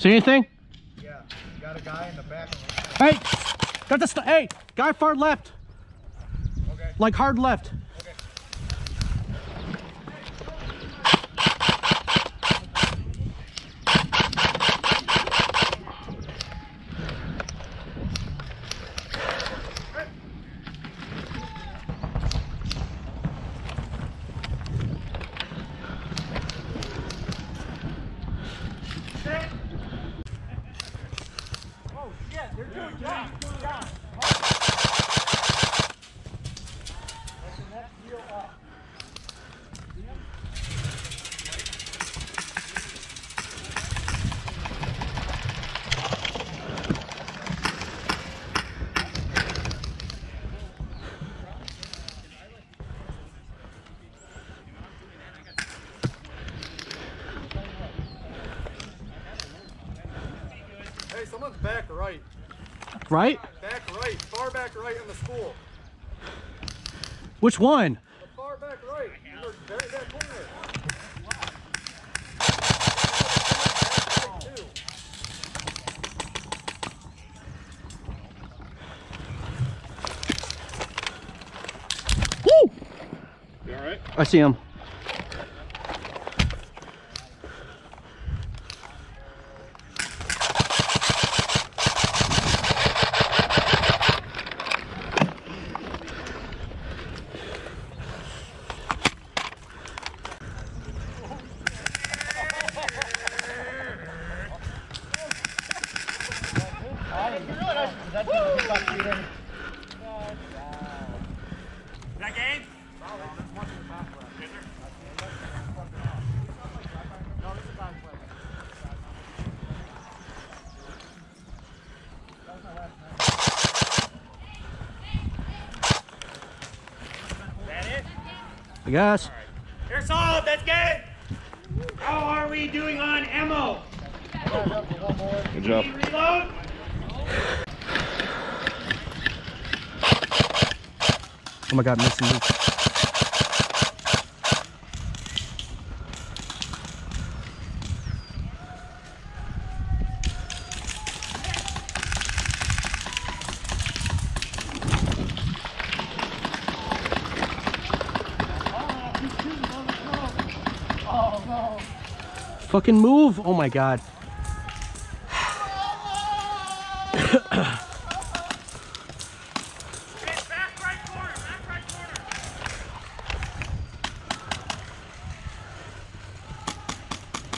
See anything? Yeah, you got a guy in the back. Hey, got the hey, guy far left. Okay. Like hard left. Back right. Right? Back right. Far back right in the school. Which one? The far back right. Very back corner. Woo! You alright? I see him. I guess. Here's solid, that's good. How are we doing on ammo? Good job. Need Reload? Oh my god, missing me. Fucking move. Oh my god.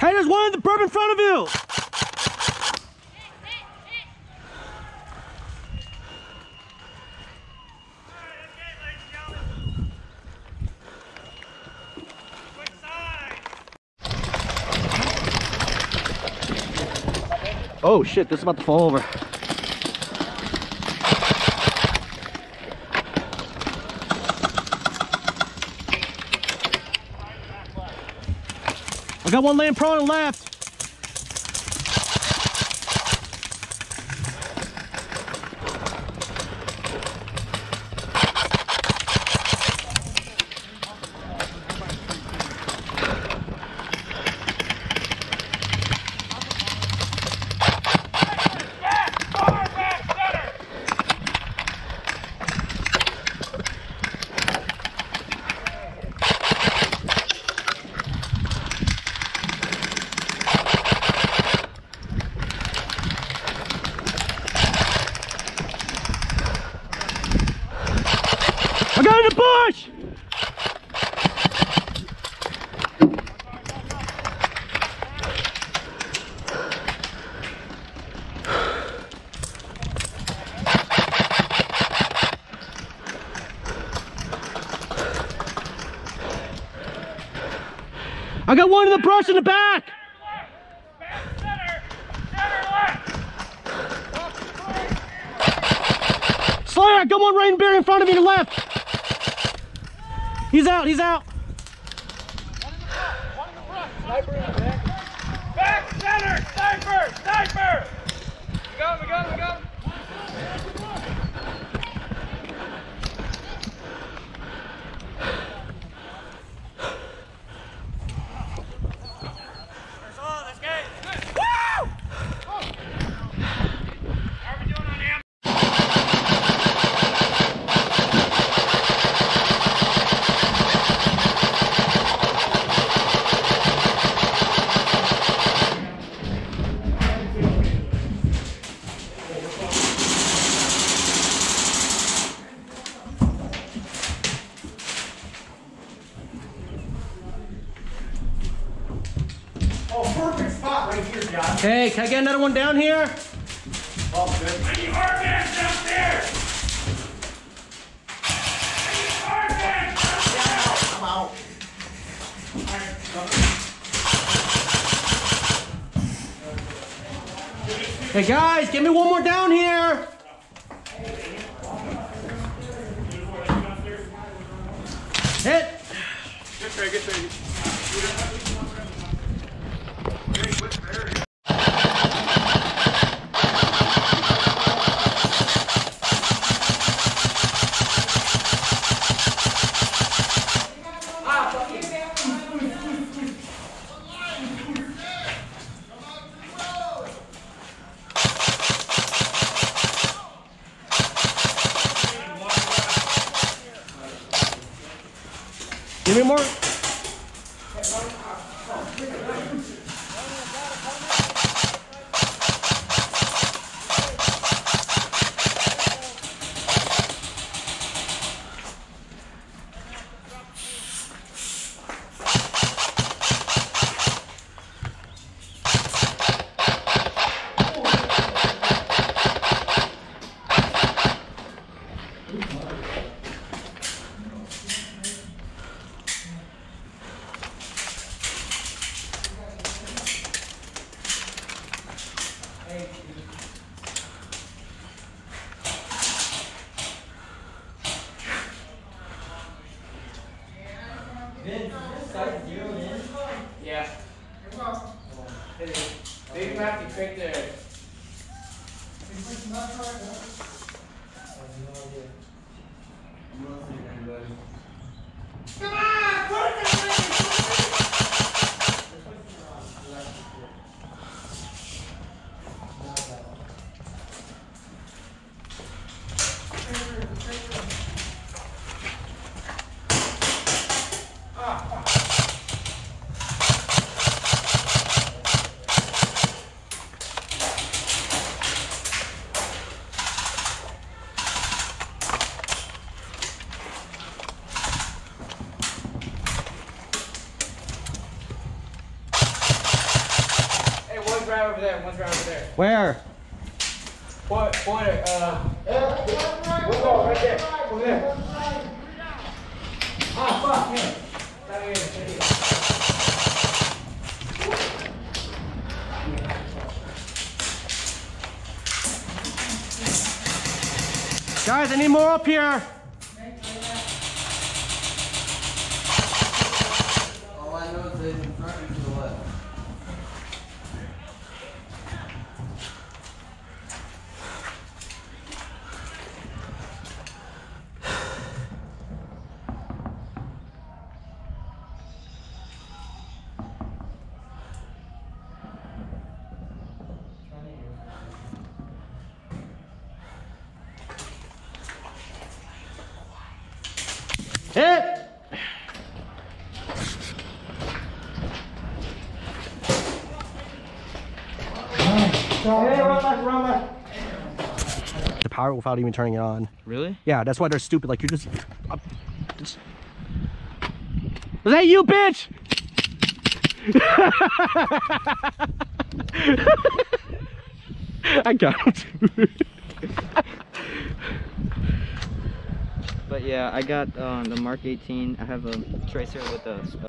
Hey, there's one in the burp in front of you. Alright, that's good, ladies and gentlemen. Quick side. Oh shit, this is about to fall over. I got one laying prone and left. Forward, back, center. I got the bush. I got one in the brush in the back. Slayer, I got one right in bear in front of me to left. He's out, he's out. Back, center. Sniper, sniper. We got him, we got him, we got him. Here's solid, that's good. Woo! Oh, perfect spot right here, John. Hey, can I get another one down here? Oh, good. I need hard man downstairs! I need hard man downstairs! I'm out. Hey guys, give me one more down here. Give me more. Yeah. Maybe have to create the. Hey, right over there. One's right over there. Where? Point, point it. Uh. One more right there. Over there. Ah, fuck him. Down here, down here. Guys, I need more up here. All I know is that in front and to the left. The power without even turning it on. Really? Yeah, that's why they're stupid. Like you're just. uh, just- Was that you, bitch? I got him. But yeah, I got um, the Mark 18. I have a tracer with a